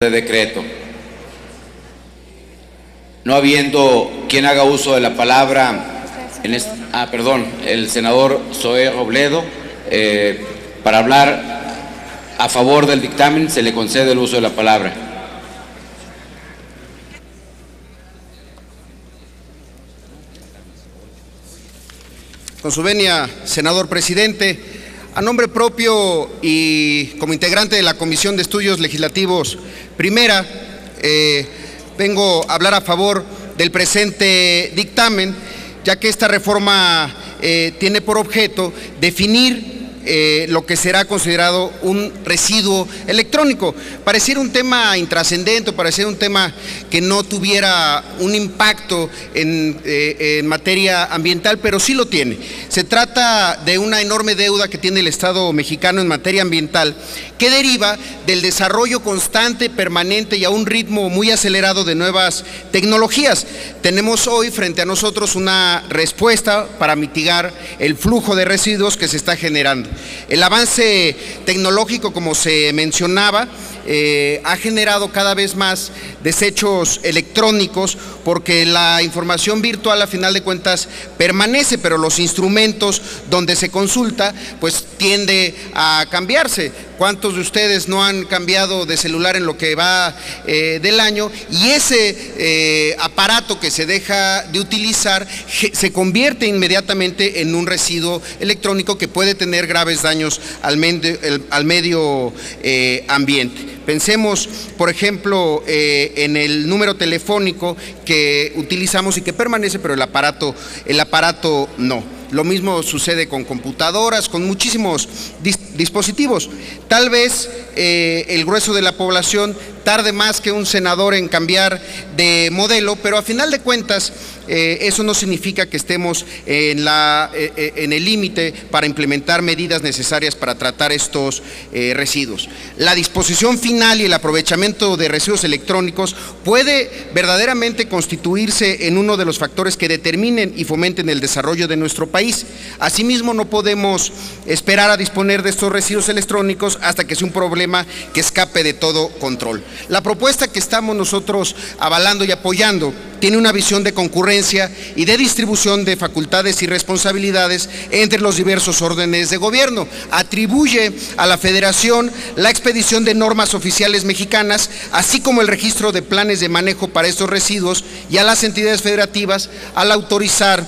de decreto. No habiendo quien haga uso de la palabra, en este, ah, perdón, el senador Zoé Robledo, eh, para hablar a favor del dictamen, se le concede el uso de la palabra. Con su venia, senador presidente, a nombre propio y como integrante de la Comisión de Estudios Legislativos Primera, eh, vengo a hablar a favor del presente dictamen, ya que esta reforma eh, tiene por objeto definir eh, lo que será considerado un residuo electrónico. Pareciera un tema intrascendente, pareciera un tema que no tuviera un impacto eh, en, materia ambiental, pero sí lo tiene. Se trata de una enorme deuda que tiene el Estado mexicano en materia ambiental, que deriva del desarrollo constante, permanente y a un ritmo muy acelerado de nuevas tecnologías. Tenemos hoy frente a nosotros una respuesta para mitigar el flujo de residuos que se está generando. El avance tecnológico, como se mencionaba, eh, ha generado cada vez más desechos electrónicos porque la información virtual a final de cuentas permanece, pero los instrumentos donde se consulta pues tiende a cambiarse. ¿Cuántos de ustedes no han cambiado de celular en lo que va eh, del año? Y ese eh, aparato que se deja de utilizar se convierte inmediatamente en un residuo electrónico que puede tener graves daños al, medio, ambiente. Pensemos, por ejemplo, eh, en el número telefónico que utilizamos y que permanece, pero el aparato, el aparato no. Lo mismo sucede con computadoras, con muchísimos dis dispositivos. Tal vez eh, el grueso de la población tarde más que un senador en cambiar de modelo, pero a final de cuentas eh, eso no significa que estemos eh, eh en el límite para implementar medidas necesarias para tratar estos residuos. La disposición final y el aprovechamiento de residuos electrónicos puede verdaderamente constituirse en uno de los factores que determinen y fomenten el desarrollo de nuestro país. Asimismo, no podemos esperar a disponer de estos residuos electrónicos hasta que sea un problema que escape de todo control. La propuesta que estamos nosotros avalando y apoyando tiene una visión de concurrencia y de distribución de facultades y responsabilidades entre los diversos órdenes de gobierno. Atribuye a la Federación la expedición de normas oficiales mexicanas, así como el registro de planes de manejo para estos residuos y a las entidades federativas al autorizar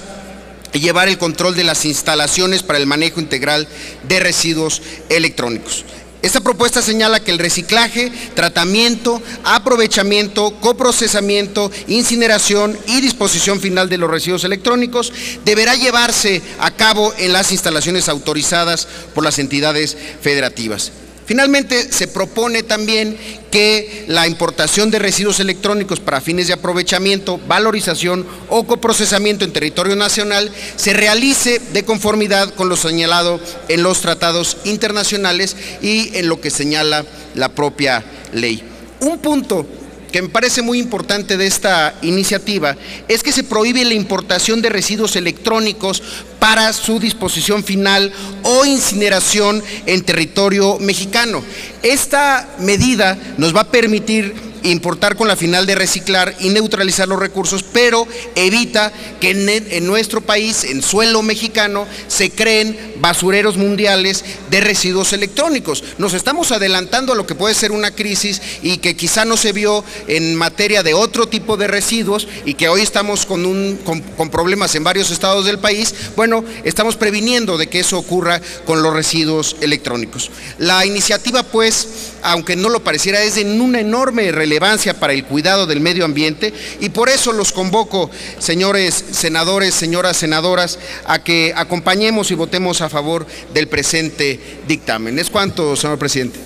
y llevar el control de las instalaciones para el manejo integral de residuos electrónicos. Esta propuesta señala que el reciclaje, tratamiento, aprovechamiento, coprocesamiento, incineración y disposición final de los residuos electrónicos deberá llevarse a cabo en las instalaciones autorizadas por las entidades federativas. Finalmente, se propone también que la importación de residuos electrónicos para fines de aprovechamiento, valorización o coprocesamiento en territorio nacional se realice de conformidad con lo señalado en los tratados internacionales y en lo que señala la propia ley. Un punto que me parece muy importante de esta iniciativa es que se prohíbe la importación de residuos electrónicos para su disposición final o incineración en territorio mexicano. Esta medida nos va a permitir importar con la final de reciclar y neutralizar los recursos, pero evita que en, nuestro país, en suelo mexicano, se creen basureros mundiales de residuos electrónicos. Nos estamos adelantando a lo que puede ser una crisis y que quizá no se vio en materia de otro tipo de residuos y que hoy estamos con, un, con problemas en varios estados del país. Bueno, estamos previniendo de que eso ocurra con los residuos electrónicos. La iniciativa, pues, aunque no lo pareciera, es en una enorme relevancia para el cuidado del medio ambiente y por eso los convoco, señores senadores, señoras senadoras, a que acompañemos y votemos a favor del presente dictamen. Es cuanto, señor presidente.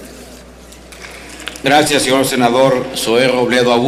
Gracias, señor senador Zoé Robledo Abur.